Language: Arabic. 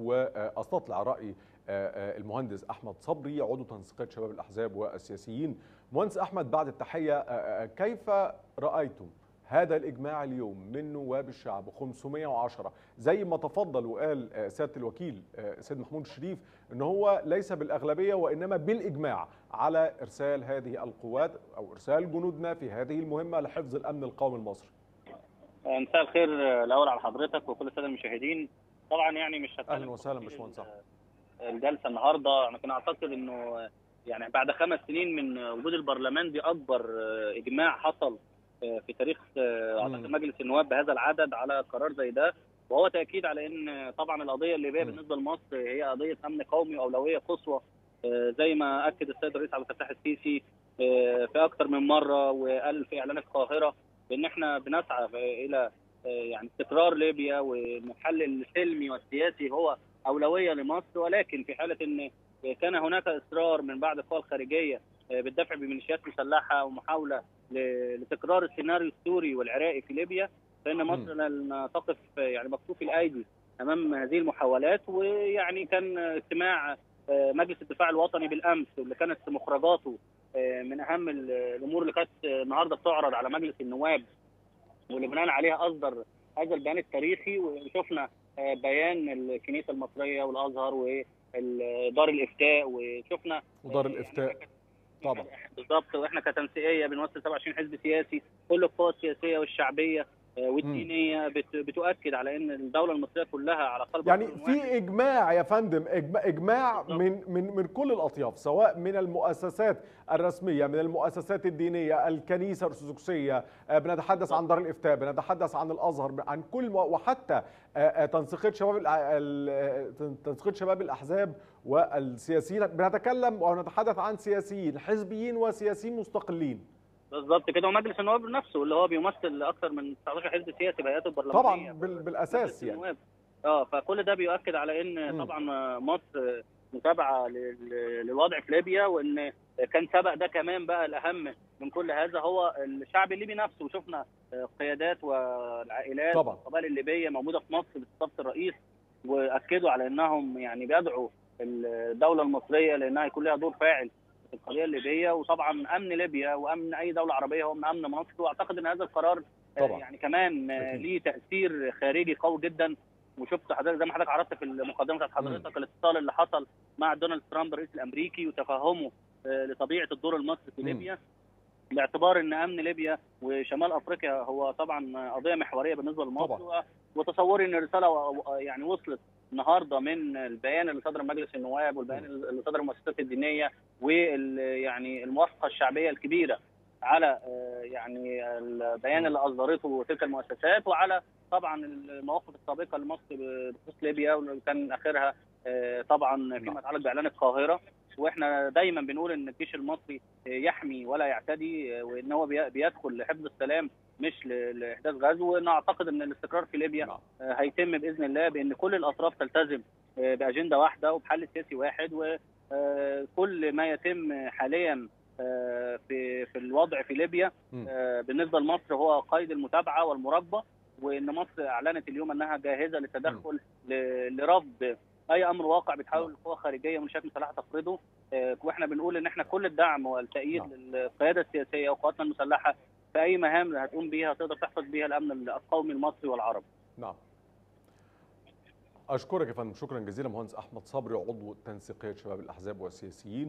واستطلع رأي المهندس أحمد صبري عضو تنسيقية شباب الأحزاب والسياسيين. مهندس أحمد بعد التحية كيف رأيتم هذا الإجماع اليوم من نواب الشعب 510 زي ما تفضل وقال سيادة الوكيل سيد محمود الشريف إن هو ليس بالأغلبية وإنما بالإجماع على إرسال هذه القوات أو إرسال جنودنا في هذه المهمة لحفظ الأمن القومي المصري. مساء الخير الأول على حضرتك وكل السادة المشاهدين. طبعا يعني مش هتكلم أهلا وسهلا باشمهندس. الجلسة النهارده. أنا كان أعتقد إنه يعني بعد خمس سنين من وجود البرلمان دي أكبر إجماع حصل في تاريخ أعتقد مجلس النواب بهذا العدد على قرار زي ده. وهو تأكيد على إن طبعا القضية الليبيه بالنسبة لمصر هي قضية أمن قومي وأولوية قصوى زي ما أكد السيد الرئيس عبد الفتاح السيسي في أكثر من مرة وقال في إعلان القاهرة بان إحنا بنسعى إلى يعني استقرار ليبيا وان الحل السلمي والسياسي هو أولوية لمصر ولكن في حالة إن كان هناك إصرار من بعض القوى الخارجية بالدفع بميليشيات مسلحة ومحاوله لتكرار السيناريو السوري والعراقي في ليبيا فإن مصر لن تقف يعني مكفوف الأيدي أمام هذه المحاولات ويعني كان اجتماع مجلس الدفاع الوطني بالأمس اللي كانت مخرجاته من أهم الأمور اللي كانت النهارده بتعرض على مجلس النواب واللي بناء عليها أصدر هذا البيان التاريخي وشفنا بيان الكنيسة المصرية والأزهر ودار الإفتاء وشفنا ودار الإفتاء. طبعا. بالظبط وإحنا كتنسيقيه بنمثل 27 حزب سياسي كل القوى السياسية والشعبية والدينية بتؤكد على إن الدولة المصرية كلها على قلب يعني في إجماع يا فندم إجماع, من من من كل الأطياف سواء من المؤسسات الرسمية من المؤسسات الدينية الكنيسة الأرثوذكسية بنتحدث عن دار الإفتاء بنتحدث عن الأزهر عن كل وحتى تنسيقية شباب تنسيقية شباب الأحزاب والسياسيين بنتكلم ونتحدث عن سياسيين حزبيين وسياسيين مستقلين. بالظبط كده. ومجلس النواب نفسه اللي هو بيمثل أكثر من 19 حزب سياسي بهيئات البرلمانية. طبعا بالأساس يعني. آه فكل ده بيؤكد على إن م. طبعا مصر متابعة للوضع في ليبيا وإن كان سبق ده كمان بقى الأهم من كل هذا هو الشعب الليبي نفسه. وشفنا قيادات والعائلات والقبائل الليبية موجودة في مصر باستضافه الرئيس وأكدوا على إنهم يعني بيدعوا الدولة المصرية لإنها يكون لها دور فاعل في القضية الليبية وطبعا أمن ليبيا وأمن أي دولة عربية هو من أمن مصر وأعتقد إن هذا القرار طبعا. يعني كمان ليه تأثير خارجي قوي جدا. وشفت حضرتك زي ما حضرتك عرضت في المقدمة بتاعت حضرتك الاتصال اللي حصل مع دونالد ترامب الرئيس الأمريكي وتفهمه لطبيعة الدور المصري في ليبيا. باعتبار إن أمن ليبيا وشمال أفريقيا هو طبعا قضية محورية بالنسبة لمصر وتصوري إن الرسالة يعني وصلت النهارده من البيان اللي صدر مجلس النواب والبيان اللي صدر المؤسسات الدينية وال يعني الموافقة الشعبية الكبيرة على يعني البيان اللي أصدرته تلك المؤسسات وعلى طبعا المواقف السابقة لمصر بخصوص ليبيا واللي كان آخرها طبعا فيما يتعلق بإعلان القاهرة. وإحنا دايما بنقول إن الجيش المصري يحمي ولا يعتدي وإن هو بيدخل لحفظ السلام مش لإحداث غزو ونعتقد إن الاستقرار في ليبيا هيتم بإذن الله بإن كل الأطراف تلتزم بأجندة واحدة وبحل سياسي واحد وكل ما يتم حاليا في في الوضع في ليبيا بالنسبة لمصر هو قيد المتابعة والمراقبه وإن مصر أعلنت اليوم أنها جاهزة للتدخل لرفض أي أمر واقع بتحاول القوى الخارجيه ومنشات مسلحه تفرضه وإحنا بنقول إن إحنا كل الدعم والتأييد للقيادة السياسية وقواتنا المسلحة في اي مهام هتقوم بيها تقدر تحفظ بيها الأمن القومي المصري والعربي. نعم. أشكرك يا فندم شكرا جزيلا مهندس أحمد صبري عضو تنسيقية شباب الأحزاب والسياسيين